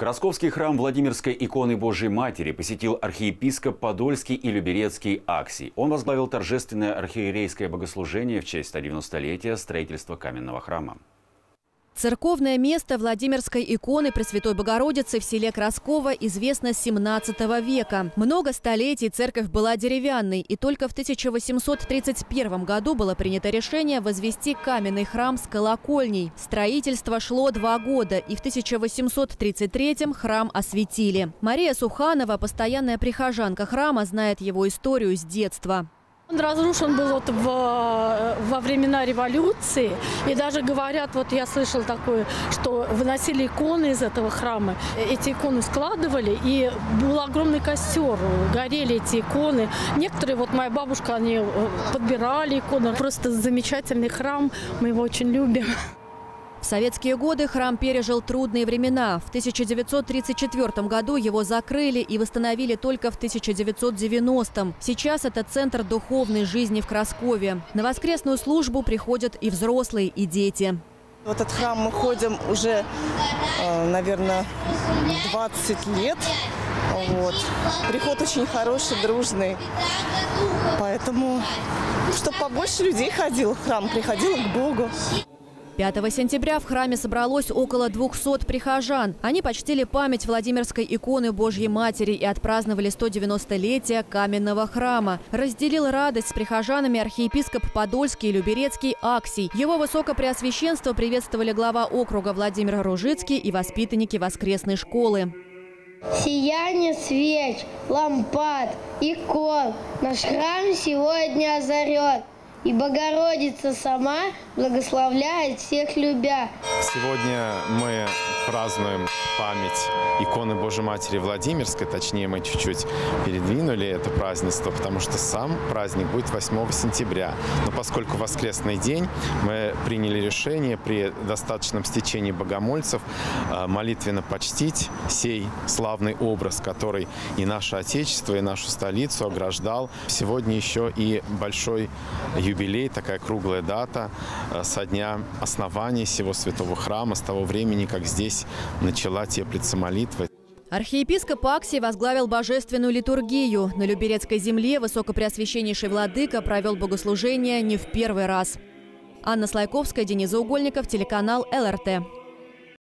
Красковский храм Владимирской иконы Божьей Матери посетил архиепископ Подольский и Люберецкий Аксий. Он возглавил торжественное архиерейское богослужение в честь 190-летия строительства каменного храма. Церковное место Владимирской иконы Пресвятой Богородицы в селе Краскова известно с 17 века. Много столетий церковь была деревянной, и только в 1831 году было принято решение возвести каменный храм с колокольней. Строительство шло два года, и в 1833 храм осветили. Мария Суханова, постоянная прихожанка храма, знает его историю с детства. Он разрушен был вот в, во времена революции. И даже говорят, вот я слышал такое, что выносили иконы из этого храма. Эти иконы складывали, и был огромный костер. Горели эти иконы. Некоторые, вот моя бабушка, они э, подбирали иконы. Просто замечательный храм. Мы его очень любим. В советские годы храм пережил трудные времена. В 1934 году его закрыли и восстановили только в 1990-м. Сейчас это центр духовной жизни в Краскове. На воскресную службу приходят и взрослые, и дети. В этот храм мы ходим уже, э, наверное, 20 лет. Вот. Приход очень хороший, дружный. Поэтому, чтобы побольше людей ходил в храм, приходило к Богу. 5 сентября в храме собралось около 200 прихожан. Они почтили память Владимирской иконы Божьей Матери и отпраздновали 190-летие каменного храма. Разделил радость с прихожанами архиепископ Подольский и Люберецкий Аксий. Его высокопреосвященство приветствовали глава округа Владимир Ружицкий и воспитанники воскресной школы. Сияние свеч, лампад, икон наш храм сегодня озарет и Богородица сама благословляет всех любя. Сегодня мы празднуем память иконы Божьей Матери Владимирской, точнее мы чуть-чуть передвинули это празднество, потому что сам праздник будет 8 сентября. Но поскольку воскресный день, мы приняли решение при достаточном стечении богомольцев э, молитвенно почтить сей славный образ, который и наше Отечество, и нашу столицу ограждал. Сегодня еще и большой юбилей, такая круглая дата э, со дня основания всего святого храма, с того времени, как здесь начала теплиться молитва. Архиепископ Аксий возглавил божественную литургию. На Люберецкой земле высокопреосвященнейший владыка провел богослужение не в первый раз. Анна Слайковская, Денис Заугольников, телеканал ЛРТ.